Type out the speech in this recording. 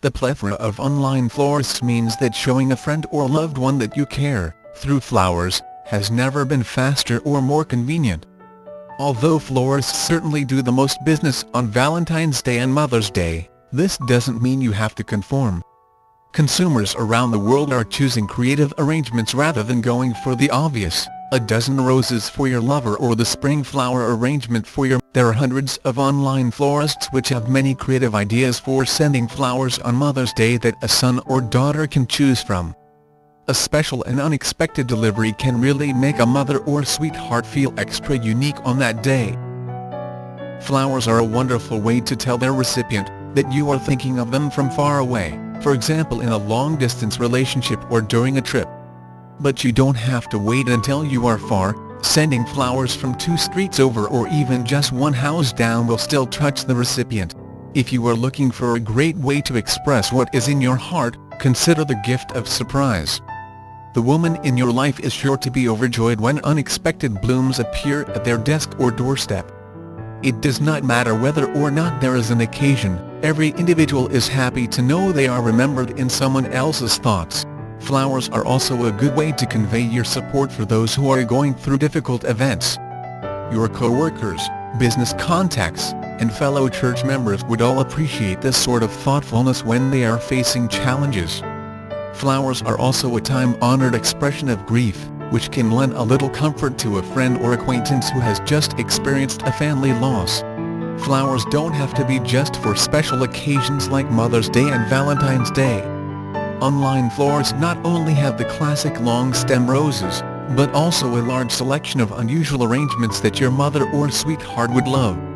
The plethora of online florists means that showing a friend or loved one that you care, through flowers, has never been faster or more convenient. Although florists certainly do the most business on Valentine's Day and Mother's Day, this doesn't mean you have to conform. Consumers around the world are choosing creative arrangements rather than going for the obvious, a dozen roses for your lover or the spring flower arrangement for your... There are hundreds of online florists which have many creative ideas for sending flowers on Mother's Day that a son or daughter can choose from. A special and unexpected delivery can really make a mother or sweetheart feel extra unique on that day. Flowers are a wonderful way to tell their recipient that you are thinking of them from far away for example in a long-distance relationship or during a trip. But you don't have to wait until you are far, sending flowers from two streets over or even just one house down will still touch the recipient. If you are looking for a great way to express what is in your heart, consider the gift of surprise. The woman in your life is sure to be overjoyed when unexpected blooms appear at their desk or doorstep. It does not matter whether or not there is an occasion, every individual is happy to know they are remembered in someone else's thoughts. Flowers are also a good way to convey your support for those who are going through difficult events. Your co-workers, business contacts, and fellow church members would all appreciate this sort of thoughtfulness when they are facing challenges. Flowers are also a time-honored expression of grief which can lend a little comfort to a friend or acquaintance who has just experienced a family loss. Flowers don't have to be just for special occasions like Mother's Day and Valentine's Day. Online florists not only have the classic long-stem roses, but also a large selection of unusual arrangements that your mother or sweetheart would love.